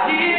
I hear